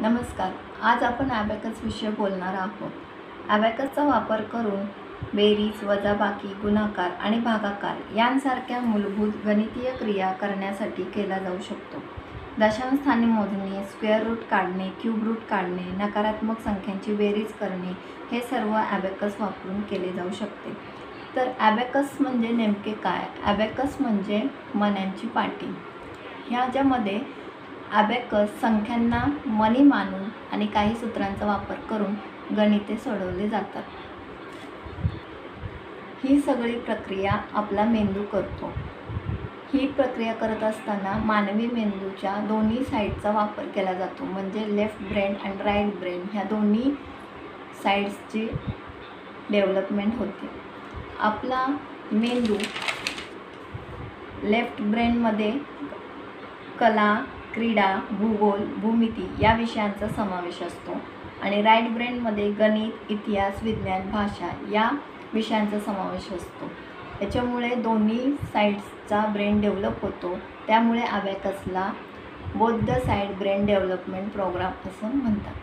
नमस्कार आज आपण ॲबॅकस विषय बोलणार आहोत. ॲबॅकसचा वापर करून बेरीज वजाबाकी गुणाकार आणि भागाकार यांसारख्या मूलभूत गणितीय क्रिया करण्यासाठी केला जाऊ शकतो. दशांश मोजणे स्क्वेअर रूट काढणे क्यूब रूट काढणे नकारात्मक संख्यांची बेरीज करणे हे सर्व ॲबॅकस वापरून केले जाऊ शकते. तर ॲबॅकस म्हणजे नेमके काय? ॲबॅकस म्हणजे मण्यांची पाटी. ह्याच्यामध्ये ॲबॅकस संख्यांना मनी मानून आणि काही सूत्रांचा वापर करून गणिते सोडवले जातात. ही सगळी प्रक्रिया आपला मेंदू करतो. ही प्रक्रिया करत असताना मानवी मेंदूच्या दोन्ही साईडचा वापर केला जातो म्हणजे लेफ्ट ब्रेन आणि राईट ब्रेन. ह्या दोन्ही साईड्सची डेव्हलपमेंट होते. आपला मेंदू लेफ्ट ब्रेनमध्ये कला क्रीडा भूगोल भूमिती या विषयांचा समावेश असतो. आणि राईट ब्रेनमध्ये गणित इतिहास विज्ञान भाषा या विषयांचा समावेश असतो. याच्यामुळे दोन्ही साईड्सचा ब्रेन डेव्हलप होतो. त्यामुळे अबॅकसला बौद्ध साईड ब्रेन डेव्हलपमेंट प्रोग्राम असं म्हणतात.